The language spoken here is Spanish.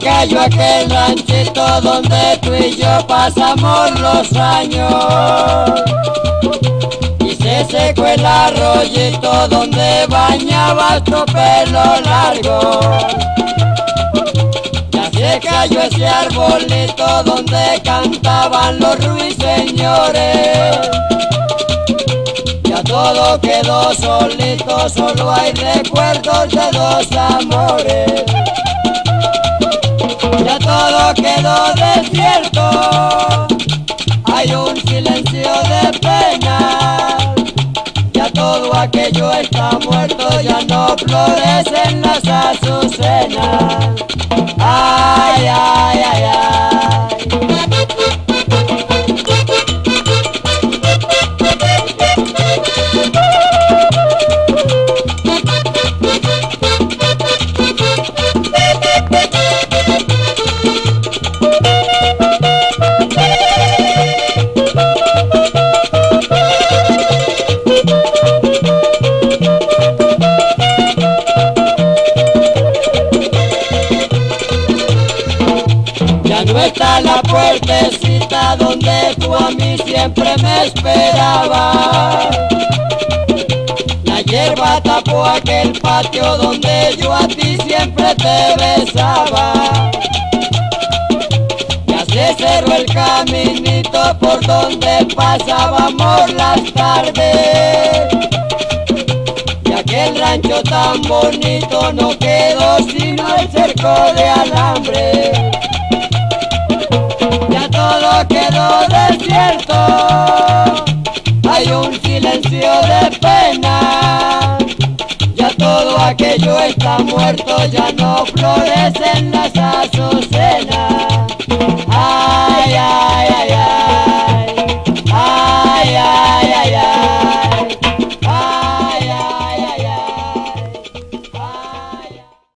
Cayó aquel ranchito donde tú y yo pasamos los años. Y se secó el arroyito donde bañabas tu pelo largo. Ya se cayó ese arbolito donde cantaban los ruiseñores. Ya todo quedó solito, solo hay recuerdos de dos amores. Ya todo quedó desierto, hay un silencio de pena. Ya todo aquello está muerto, ya no florecen las azucenas. Ay, ay, ay, ay. Está la puertecita donde tú a mí siempre me esperabas. La hierba tapó aquel patio donde yo a ti siempre te besaba. Ya se cerró el caminito por donde pasábamos las tardes. Y aquel rancho tan bonito no quedó sino el cerco de alambre quedó desierto, hay un silencio de pena. Ya todo aquello está muerto, ya no florecen las azucenas. Ah,